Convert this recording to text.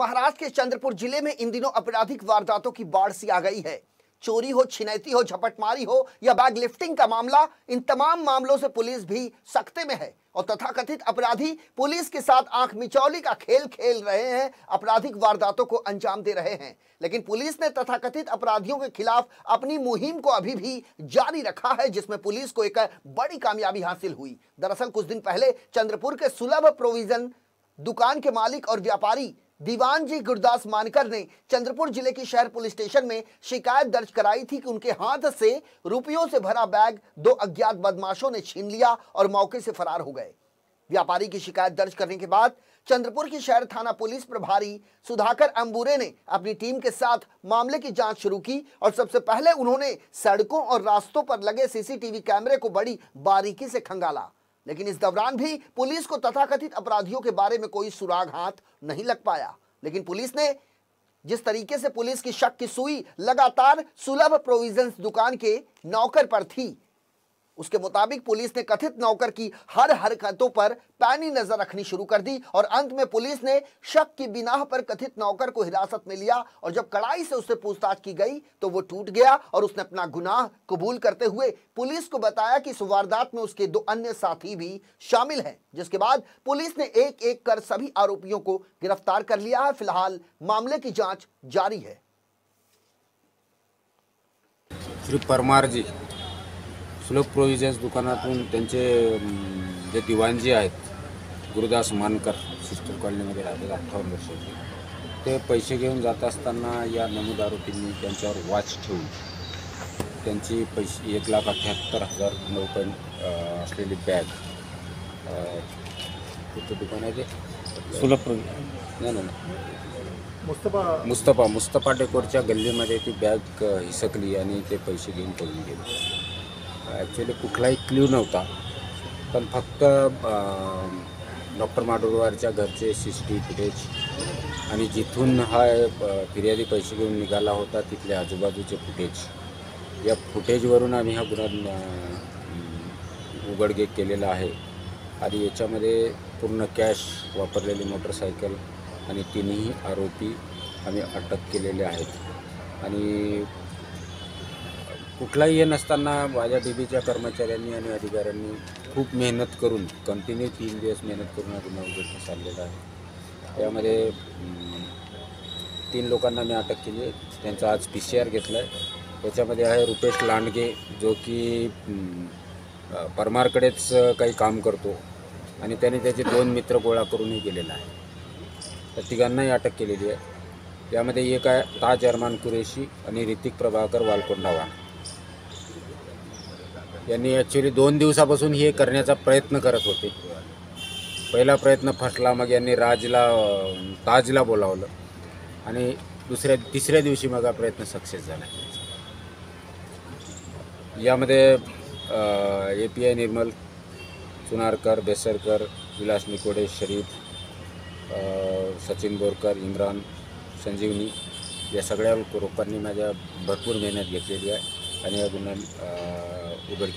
महाराष्ट्र के चंद्रपुर ज़िले में इन दिनों आपराधिक वारदातों की बाढ़ सी आ गई है। चोरी हो, छिनैती हो, झपटमारी हो या बैग लिफ्टिंग का मामला, इन तमाम मामलों से पुलिस भी सख्ते में है और तथाकथित अपराधी पुलिस के साथ आँख मिचौली का खेल खेल रहे हैं, आपराधिक वारदातों को अंजाम दे रहे हैं। लेकिन पुलिस ने तथाकथित अपराधियों के खिलाफ अपनी मुहिम को अभी भी जारी रखा है, जिसमें पुलिस को एक बड़ी कामयाबी हासिल हुई। दरअसल कुछ दिन पहले चंद्रपुर के सुलभ प्रोविज़न दुकान के मालिक और व्यापारी दीवान जी गुरदास मानकर ने चंद्रपुर ज़िले की शहर पुलिस स्टेशन में शिकायत दर्ज कराई थी कि उनके हाथ से रुपयों से भरा बैग दो अज्ञात बदमाशों ने छीन लिया और मौके से फरार हो गए। व्यापारी की शिकायत दर्ज करने के बाद चंद्रपुर की शहर थाना पुलिस प्रभारी सुधाकर अंबुरे ने अपनी टीम के साथ मामले की जाँच शुरू की और सबसे पहले उन्होंने सड़कों और रास्तों पर लगे सीसीटीवी कैमरे को बड़ी बारीकी से खंगाला। लेकिन इस दौरान भी पुलिस को तथाकथित अपराधियों के बारे में कोई सुराग हाथ नहीं लग पाया। लेकिन पुलिस ने जिस तरीके से पुलिस की शक की सुई लगातार सुलभ प्रोविज़न दुकान के नौकर पर थी उसके मुताबिक पुलिस ने कथित नौकर की हर हरकतों पर पैनी नज़र रखनी शुरू कर दी और अंत में पुलिस ने शक की बिनाह पर कथित नौकर को हिरासत में लिया और जब कड़ाई से उससे पूछताछ की गई तो वो टूट गया और उसने अपना गुनाह कबूल करते हुए पुलिस को बताया कि इस वारदात में उसके दो अन्य साथी भी शामिल हैं, जिसके बाद पुलिस ने एक एक कर सभी आरोपियों को गिरफ़्तार कर लिया है। फ़िलहाल मामले की जाँच जारी है। श्री परमारजी सुलभ प्रोव्हिजन्स दुकानातून त्यांचे जे दिवाणजी आहेत गुरुदास मानकर सिस्टर कॉलनीमध्ये राहतात अठ्ठावन्न वर्षाचे ते पैसे घेऊन जात असताना या नमूद आरोपींनी त्यांच्यावर वॉच ठेवून त्यांची पैसे एक लाख अठ्ठ्याहत्तर हजार रुपये असलेली बॅग कुठं दुकान आहे ते? सुलभ नाही नाही नाही. मुस्तफा मुस्तफा डेकोरच्या गल्लीमध्ये ती बॅग हिसकली आणि ते पैसे घेऊन पळून गेले. ॲक्च्युली कुठलाही क्ल्यू नव्हता. पण फक्त डॉक्टर माडुरवारच्या घरचे C C T V footage आणि जिथून हा फिर्यादी पैसे घेऊन निघाला होता तिथले आजूबाजूचे फुटेज. या फुटेजवरून आम्ही हा गुन्हा उघडगे केलेला आहे. आणि याच्यामध्ये पूर्ण कॅश वापरलेली मोटरसायकल आणि तिन्ही आरोपी आम्ही अटक केलेले आहेत. आणि कुठलाही हे नसताना माझ्या डी बीच्या कर्मचाऱ्यांनी आणि अधिकाऱ्यांनी खूप मेहनत करून कंटिन्यू तीन दिवस मेहनत करून हा गुन्हा उघडकीस चाललेला आहे. त्यामध्ये तीन लोकांना मी अटक केली आहे. त्यांचा आज पी सी आर घेतला आहे त्याच्यामध्ये आहे रुपेश लांडगे जो की परमारकडेच काही काम करतो. आणि त्याने त्याचे दोन मित्र गोळा करूनही गेलेला आहे. तर तिघांनाही अटक केलेली आहे. यामध्ये एक आहे ताज अरमान कुरेशी आणि ऋतिक प्रभाकर वालकोंडावा यांनी ॲक्च्युली दोन दिवसापासून हे करण्याचा प्रयत्न करत होते. पहिला प्रयत्न फसला मग यांनी राजला ताजला बोलावलं. आणि दुसऱ्या तिसऱ्या दिवशी मग हा प्रयत्न सक्सेस झाला. यामध्ये A P I Nirmal Chunarkar Besarkar Vilas Nikode Sharif Sachin Borkar Imran Sanjivani या सगळ्या लोकांनी माझ्या भरपूर मेहनत घेतलेली आहे. hanya dengan uh, Uber